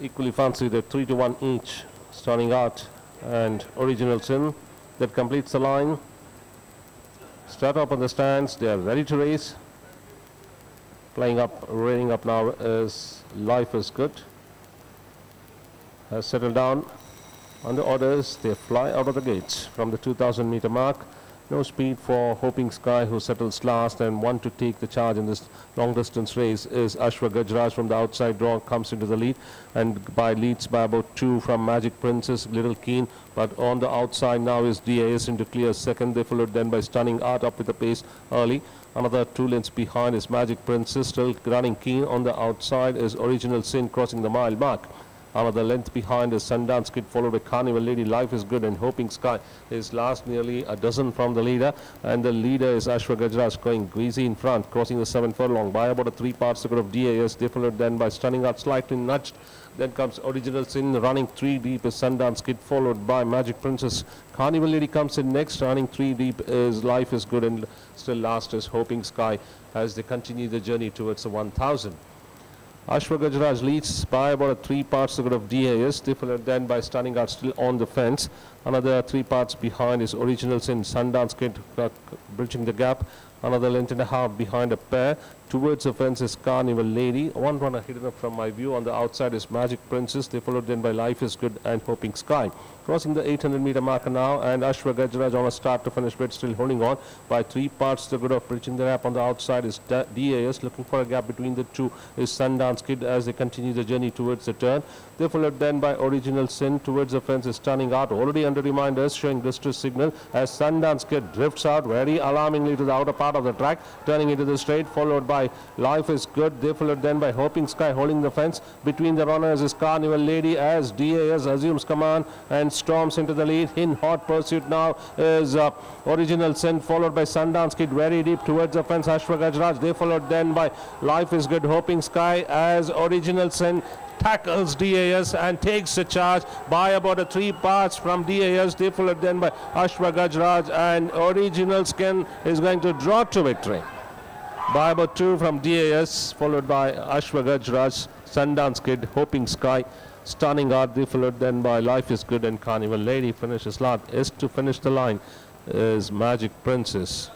equally fancy at 3 to 1 each, starting out and Original Sin. That completes the line. Start up on the stands, they are ready to race. Playing up, reining up now is Life is Good. Has settled down under orders, they fly out of the gates from the 2000 meter mark. No speed for Hoping Sky, who settles last, and one to take the charge in this long distance race is Ashwa Gajraj from the outside draw, comes into the lead, and by leads by about two from Magic Princess, Little Keen, but on the outside now is DAS into clear second. They followed then by Stunning Art up with the pace early. Another two lengths behind is Magic Princess, still running keen. On the outside is Original Sin crossing the mile mark. Another length behind is Sundance Kid, followed by Carnival Lady. Life is good and Hoping Sky is last nearly a dozen from the leader. And the leader is Ashwa Gajraj going greasy in front, crossing the seven furlong by about a three parts go of DAS. Followed then by Stunning Art, slightly nudged. Then comes Original Sin running three deep is Sundance Kid, followed by Magic Princess. Carnival Lady comes in next, running three deep is Life is Good, and still last is Hoping Sky as they continue the journey towards the 1000. Ashwa Gajraj leads by about a three parts of DAS. Followed then by Stunning Art still on the fence. Another three parts behind is Original Sin, Sundance Kid uh, bridging the gap. Another length and a half behind a pair. Towards the fence is Carnival Lady. One runner hidden up from my view. On the outside is Magic Princess. They followed then by Life is Good and Hoping Sky. Crossing the 800 meter marker now and Ashwa Gajraj on a start to finish bid still holding on by three parts to good of bridging the gap. On the outside is DAS looking for a gap between the two is Sundance Kid as they continue the journey towards the turn. They followed then by Original Sin towards the fence is Stunning Art already under reminders showing distress signal as Sundance Kid drifts out very alarmingly to the outer part of the track turning into the straight followed by Life is Good. They followed then by Hoping Sky holding the fence. Between the runners is Carnival Lady as DAS assumes command and storms into the lead. In hot pursuit now is uh, Original Sin followed by Sundance Kid very deep towards the fence. Ashwa Gajraj. They followed then by Life is Good. Hoping Sky as Original Sin tackles DAS and takes the charge by about a three parts from DAS. Followed then by Ashwa Gajraj and Original Sin is going to draw to victory by about two from DAS, followed by Ashwa Gajraj, Sundance Kid, Hoping Sky, Stunning Art, followed then by Life is Good and Carnival Lady finishes last. Is to finish the line is Magic Princess.